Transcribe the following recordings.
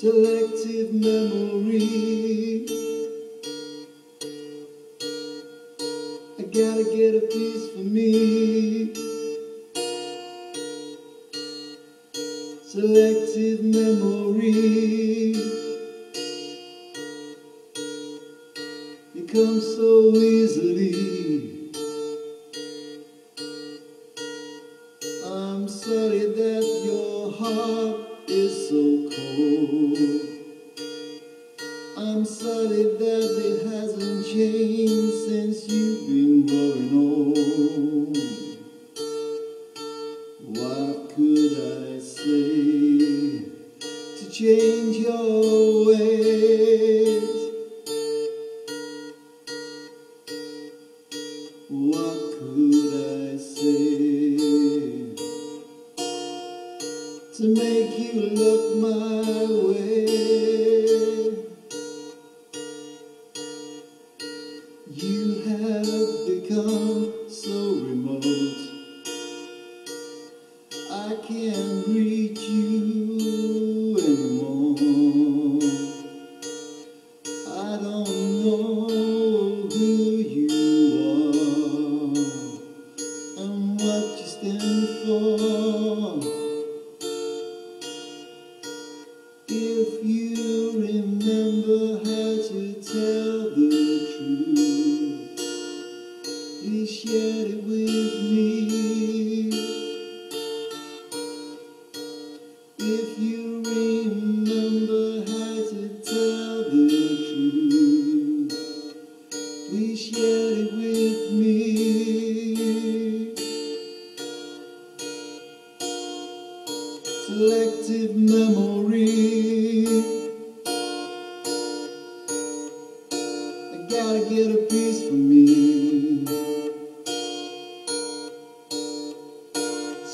selective memory. I gotta get a piece for me. Selective memory. Come so easily. I'm sorry that your heart. I'm sorry that it hasn't changed since you've been growing old. What could I say to change your ways? What could I say to make you look my way? You have become so remote. I can't reach you anymore. If you remember how to tell the truth, please share it with me.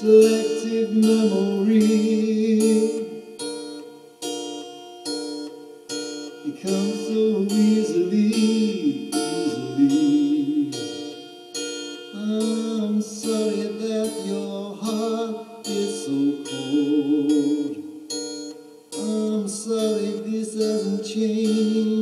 Selective memory. Come so easily, easily. I'm sorry that your heart is so cold. I'm sorry this hasn't changed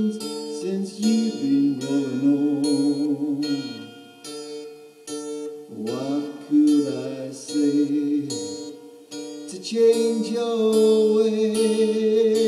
your ways?